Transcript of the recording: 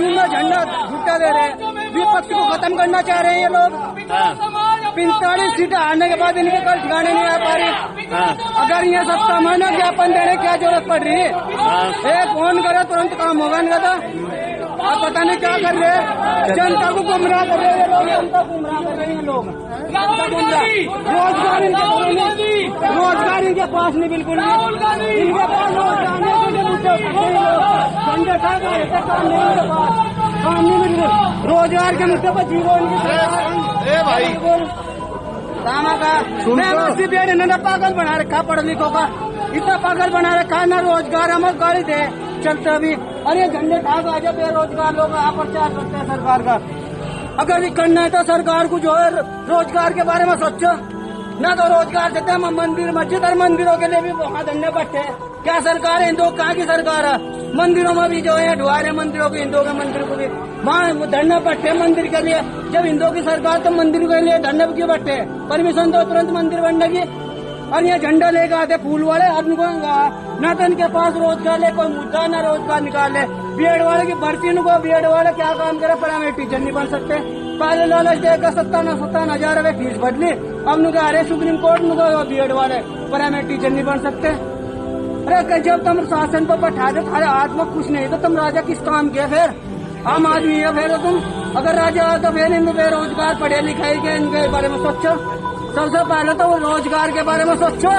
में झंडा झुट्टा दे रहे हैं। विपक्ष को खत्म करना चाह रहे हैं ये लोग। हाँ, पैंतालीस सीटें हारने के बाद इनके कल ठिकाने नहीं आ पा रही। हाँ, अगर ये सब मानो ज्ञापन देने की क्या ज़रूरत पड़ रही है? हाँ। एक फ़ोन करे तुरंत काम होगा इनका तो। आप पता नहीं क्या कर रहे हैं। जनता को गुमराह कर रहे हैं लोग। जनता गुमराह कर रहे हैं लोग। रोज़गार इनके रोज़गार इनके पास नहीं बिल्कुल नहीं। इनके पास रोज़गार हैं काम नहीं पास काम नहीं बिल्कुल रोज़गार के मुद्दे पर ज़ीरो भाई का इन्होंने पागल बना रखा पढ़ लिखो का इतना पागल बना रखा है, ना रोज़गार हम गाड़ी दे चलते अभी अरे झंडे ठाक आ जाए बेरोजगार लोग यहाँ करते हैं सरकार का अगर ये करना है तो सरकार को जो है रोज़गार के बारे में सोचो ना तो रोज़गार देते हम मंदिर मस्जिद और मंदिरों के लिए भी वहाँ धंधे बैठे हैं क्या सरकार है हिंदुओं कहाँ की सरकार है मंदिरों में भी जो है ढुआरे मंदिरों के, हिंदुओं के मंदिर को भी, वहाँ धरना बैठे मंदिर के लिए। जब हिंदुओं की सरकार तो मंदिर के लिए धरना क्यों बैठे? परमिशन दो, तुरंत मंदिर बनने की और ये झंडा लेके आते फूल वाले अब इनको ना तो इनके पास रोज़गार ले, कोई मुद्दा ना रोज़गार निकाल ले। बीएड वाले की भर्ती इनको बीएड वाले क्या काम करे प्राइवेट टीचर नहीं बन सकते। पहले लालच देकर सत्तावन सत्तावन हज़ार रुपए फ़ीस बदली अब नुके अरे सुप्रीम कोर्ट में बीएड वाले प्राइवेट टीचर नहीं बन सकते। अरे जब तुम शासन पर बैठा दे, तुम्हारे हाथ में कुछ नहीं तो तुम राजा किस काम के फिर आम आदमी है, फिर तुम। अगर राजा तो फिर इन बेरोजगार पढ़े लिखे के इनके बारे में सोचो। सबसे पहले तो रोज़गार के बारे में सोचो।